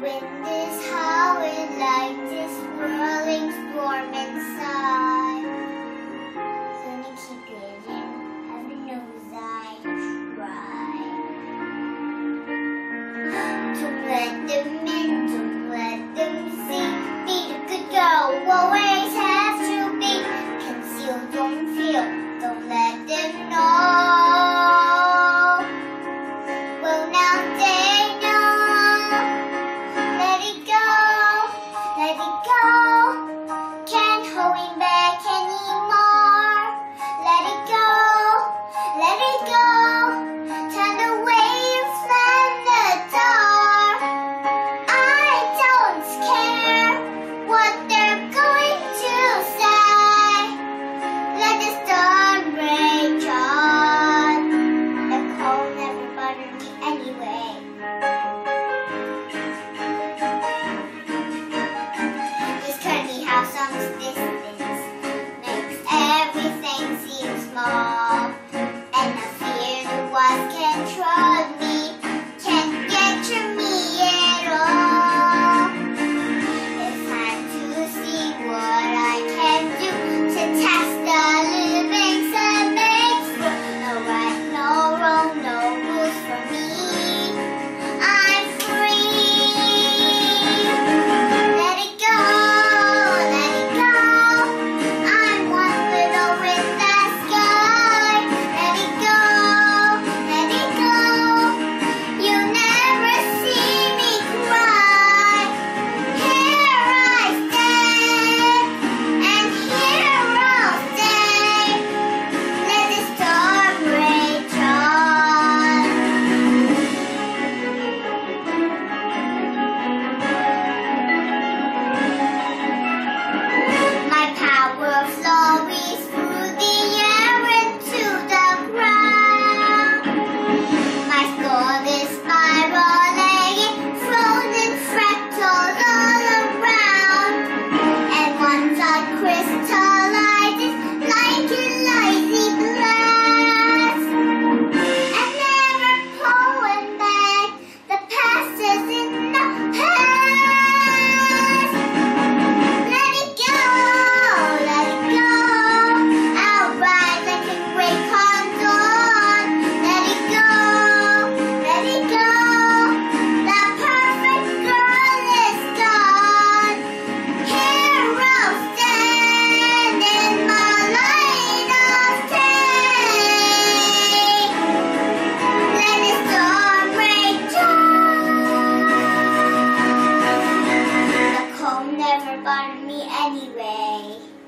The don't know. find me anyway.